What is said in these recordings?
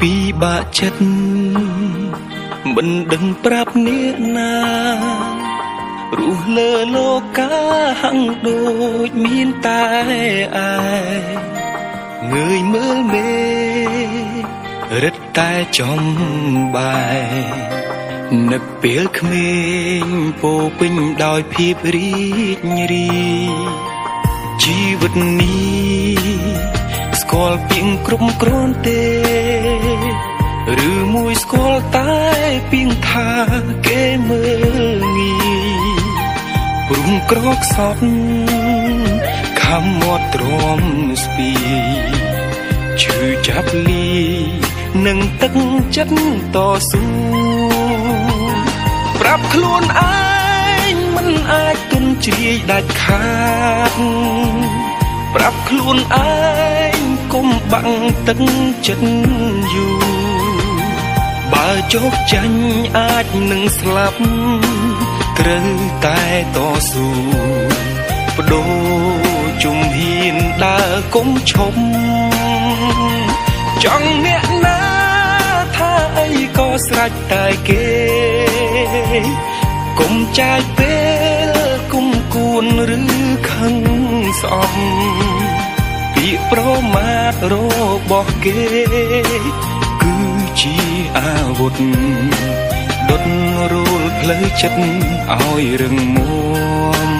ពីបាក់ចិត្តមិនដឹងប្រាប់អ្នកណារស់លើលោកាហាំងដូចមានតែឯងើយមើលមេរឹតតែចំបាយនឹកពេលក្មេងពោពេញដោយភាពរីករាយជីវិតនេះស្គាល់ពីងគ្រប់គ្រាន់ទេ ឬមួយស្គាល់តែពីងថាគេមើលងាយព្រំក្រកសពខំមាត់ទ្រាំស្ពីឈឺចាប់លីនឹងទឹកចិត្តតស៊ូប្រាប់ខ្លួនឯងមិនអាចទន់ជ្រាយដាច់ខាតប្រាប់ខ្លួនឯងគុំបាំងទឹកចិត្តយូរ បើជោគចាញ់អាចនឹងស្លាប់ត្រូវតែតស៊ូបដូរជំហានដើរគុំឈប់ចង់អ្នកណាថាអីក៏ស្រេចតែគេគុំចាយពេលគុំគួនឬខឹងស្អប់ពាក្យប្រមាថរបស់គេគឺ ជាអាវុធដុតរូលផ្លូវចិត្តឲ្យរឹងមាំ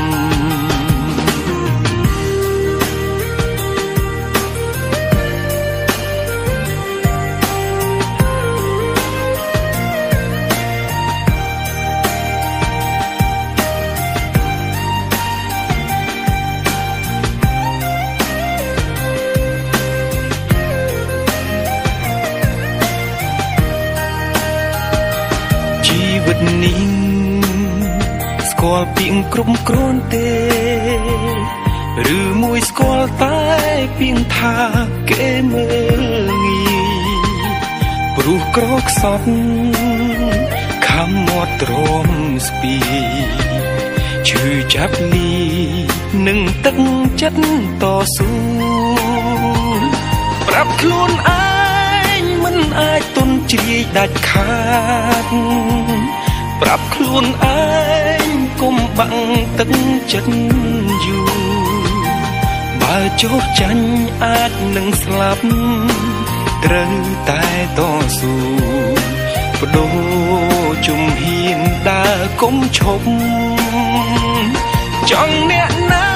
វិតនេះស្គាល់ពីងគ្រប់គ្រាន់ទេឬមួយស្គាល់តែពីងថាគេមើលងាយព្រោះក្រខ្សត់ខំមាត់ទ្រាំស្ពីឈឺចាប់លីនឹងទឹកចិត្តតស៊ូប្រាប់ខ្លួនឯងមិនអាចទន់ជ្រាយដាច់ខាត ប្រាប់ខ្លួនឯងគុំបាំងទឹកចិត្តយូរបើចោះចាញ់អាចនឹងស្លាប់ត្រូវតែតស៊ូបដូរជំហានដើរគុំឈប់ចង់អ្នកណា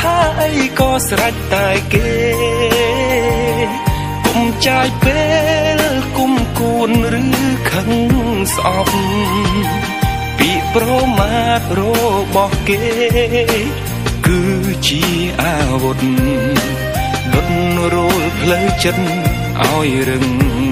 ថាអីក៏ស្រេចតែគេគុំចាយពេលគុំគួនឬខឹង ស្អប់ពីប្រមាថរបស់គេ គឺជាអាវុធដុតរោលផ្លូវចិត្តឲ្យរឹងមាំ